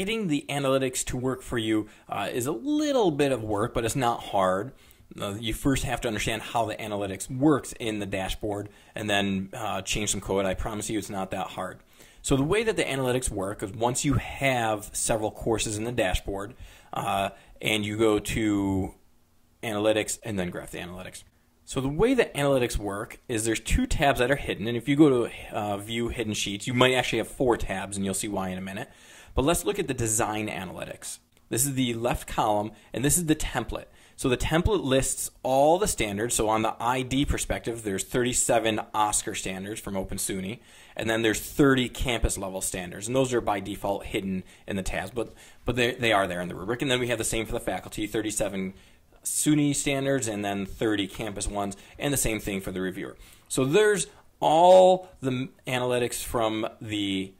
getting the analytics to work for you uh, is a little bit of work, but it's not hard. Uh, you first have to understand how the analytics works in the dashboard and then uh, change some code. I promise you it's not that hard. So the way that the analytics work is once you have several courses in the dashboard uh, and you go to analytics and then graph the analytics. So the way that analytics work is there's two tabs that are hidden, and if you go to uh, view hidden sheets, you might actually have four tabs, and you'll see why in a minute. But let's look at the design analytics. This is the left column, and this is the template. So the template lists all the standards. So on the ID perspective, there's 37 OSCQR standards from Open SUNY, and then there's 30 campus level standards, and those are by default hidden in the tabs, but but they, they are there in the rubric. And then we have the same for the faculty, 37 SUNY standards, and then 30 campus ones, and the same thing for the reviewer. So there's all the analytics from the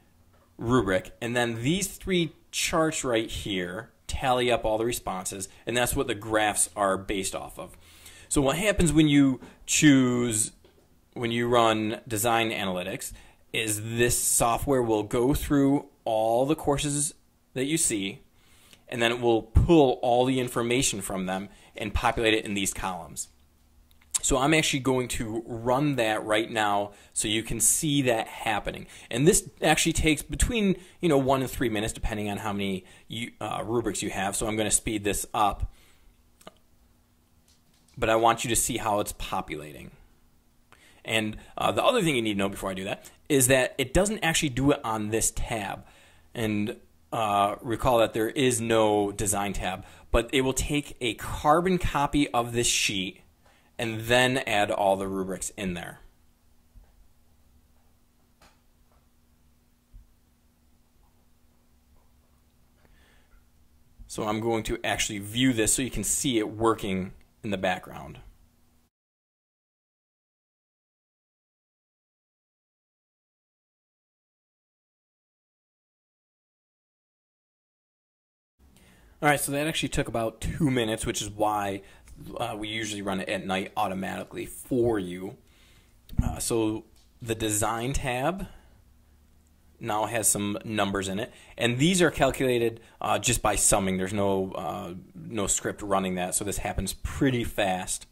rubric, and then these three charts right here tally up all the responses, and that's what the graphs are based off of. So what happens when you choose, when you run design analytics, is this software will go through all the courses that you see, and then it will pull all the information from them and populate it in these columns. So I'm actually going to run that right now so you can see that happening. And this actually takes between you know one and three minutes depending on how many you, uh, rubrics you have. So I'm going to speed this up. But I want you to see how it's populating. And uh, the other thing you need to know before I do that is that it doesn't actually do it on this tab. And uh, recall that there is no design tab, but it will take a carbon copy of this sheet and then add all the rubrics in there. So I'm going to actually view this so you can see it working in the background. All right, so that actually took about two minutes, which is why uh, we usually run it at night automatically for you. Uh, so the design tab now has some numbers in it, and these are calculated uh, just by summing. There's no uh, no script running that, so this happens pretty fast.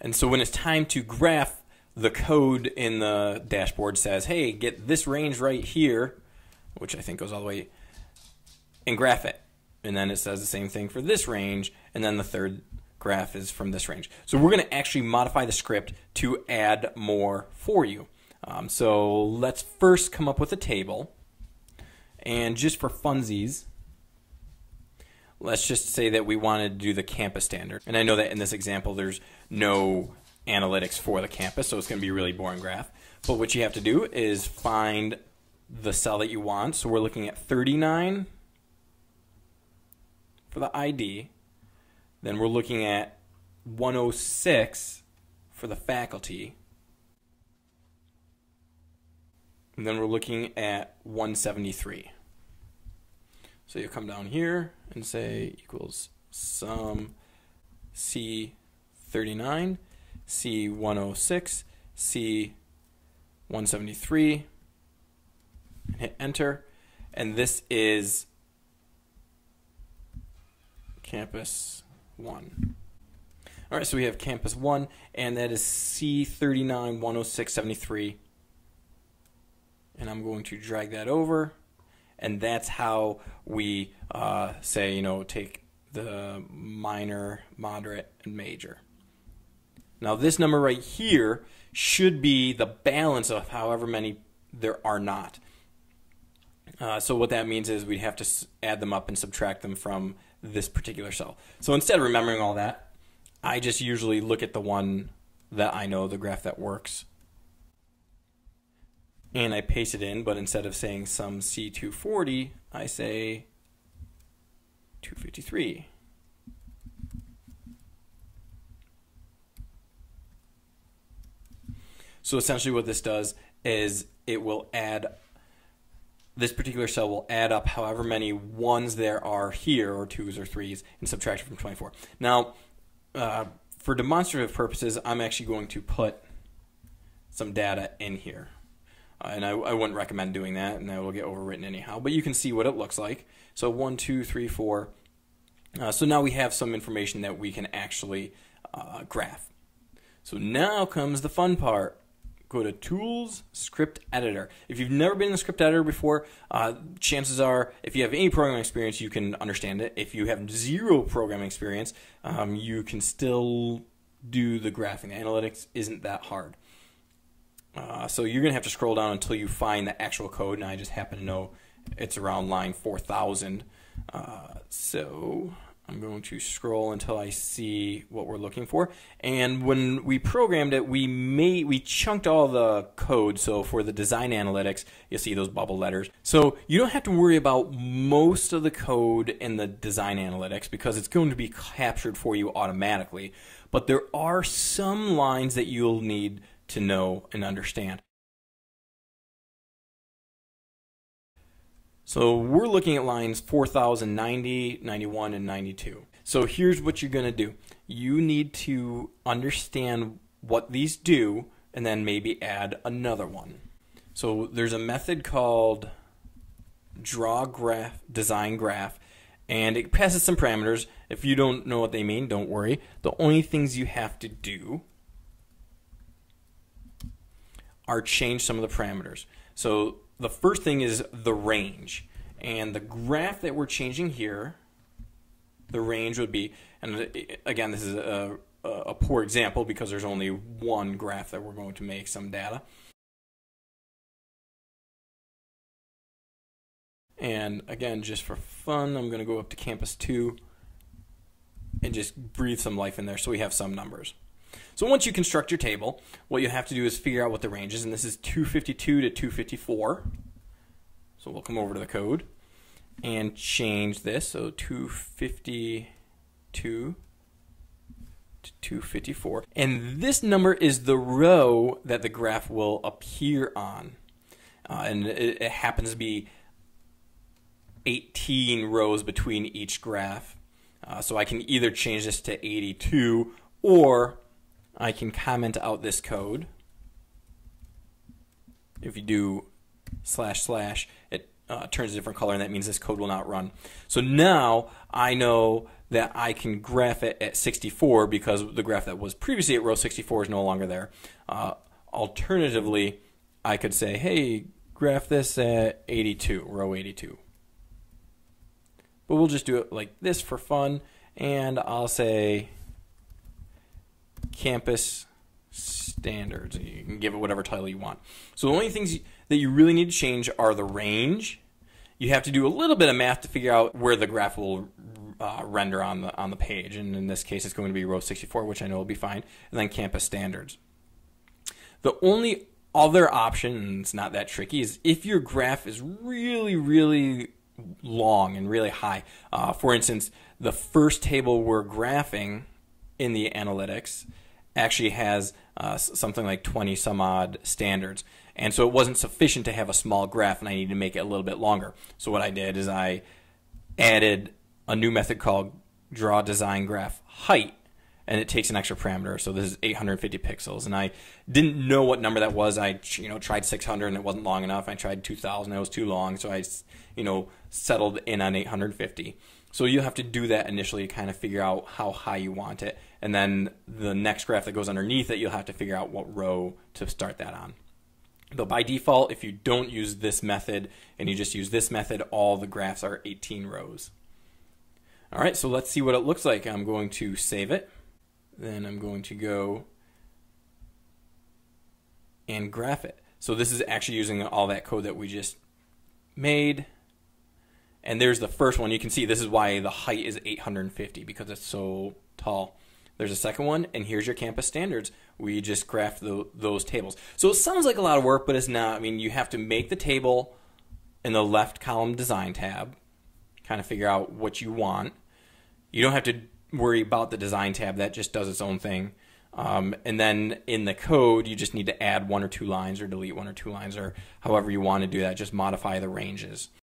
And so when it's time to graph, the code in the dashboard says, "Hey, get this range right here," which I think goes all the way and graph it. And then it says the same thing for this range, and then the third graph is from this range. So we're going to actually modify the script to add more for you. Um, so let's first come up with a table. And just for funsies, let's just say that we wanted to do the campus standard. And I know that in this example, there's no analytics for the campus, so it's going to be a really boring graph. But what you have to do is find the cell that you want. So we're looking at 39 for the ID. Then we're looking at 106 for the faculty. And then we're looking at 173. So you come down here and say equals sum C39, C106, C173, and hit enter. And this is campus 1. All right, so we have campus 1, and that is C39 10673. And I'm going to drag that over, and that's how we uh, say, you know, take the minor, moderate, and major. Now, this number right here should be the balance of however many there are not. Uh, so what that means is we'd have to add them up and subtract them from this particular cell. So instead of remembering all that, I just usually look at the one that I know, the graph that works, and I paste it in, but instead of saying sum C240, I say 253. So essentially what this does is it will add this particular cell will add up however many ones there are here, or twos or threes, and subtract it from 24. Now, uh, for demonstrative purposes, I'm actually going to put some data in here. Uh, and I, I wouldn't recommend doing that, and that will get overwritten anyhow. But you can see what it looks like. So one, two, three, four. Uh, so now we have some information that we can actually uh, graph. So now comes the fun part. Go to Tools, Script Editor. If you've never been in the Script Editor before, uh, chances are, if you have any programming experience, you can understand it. If you have zero programming experience, um, you can still do the graphing. Analytics isn't that hard. Uh, so you're going to have to scroll down until you find the actual code, and I just happen to know it's around line 4000. Uh, so I'm going to scroll until I see what we're looking for. And when we programmed it, we made we chunked all the code. So for the design analytics, you'll see those bubble letters. So you don't have to worry about most of the code in the design analytics because it's going to be captured for you automatically. But there are some lines that you'll need to know and understand. So we're looking at lines 4090, 91, and 92. So here's what you're going to do. You need to understand what these do and then maybe add another one. So there's a method called draw graph design graph and it passes some parameters. If you don't know what they mean, don't worry. The only things you have to do are change some of the parameters. So the first thing is the range. And the graph that we're changing here, the range would be, and uh, again, this is a, a poor example because there's only one graph that we're going to make some data. And again, just for fun, I'm going to go up to Campus 2 and just breathe some life in there so we have some numbers. So once you construct your table, what you have to do is figure out what the range is, and this is 252 to 254. So we'll come over to the code and change this. So 252 to 254. And this number is the row that the graph will appear on. Uh, and it, it happens to be 18 rows between each graph. Uh, so I can either change this to 82 or I can comment out this code. If you do slash slash, it uh, turns a different color, and that means this code will not run. So now I know that I can graph it at 64 because the graph that was previously at row 64 is no longer there. Uh, alternatively, I could say, hey, graph this at 82, row 82. But we'll just do it like this for fun, and I'll say campus standards. You can give it whatever title you want. So the only things that you really need to change are the range. You have to do a little bit of math to figure out where the graph will uh, render on the on the page, and in this case, it's going to be row 64, which I know will be fine, and then campus standards. The only other option, and it's not that tricky, is if your graph is really, really long and really high. Uh, for instance, the first table we're graphing in the analytics actually has uh, something like 20 some odd standards. And so it wasn't sufficient to have a small graph, and I needed to make it a little bit longer. So what I did is I added a new method called draw design graph height, and it takes an extra parameter. So this is 850 pixels, and I didn't know what number that was. I you know tried 600 and it wasn't long enough. I tried 2,000, it was too long, so I you know settled in on 850. So you have to do that initially to kind of figure out how high you want it. And then the next graph that goes underneath it, you'll have to figure out what row to start that on. But by default, if you don't use this method and you just use this method, all the graphs are 18 rows. All right, so let's see what it looks like. I'm going to save it. Then I'm going to go and graph it. So this is actually using all that code that we just made. And there's the first one. You can see this is why the height is 850 because it's so tall. There's a second one, and here's your campus standards. We just graph the, those tables. So it sounds like a lot of work, but it's not. I mean, you have to make the table in the left column design tab, kind of figure out what you want. You don't have to worry about the design tab. That just does its own thing. Um, and then in the code, you just need to add one or two lines or delete one or two lines or however you want to do that. Just modify the ranges.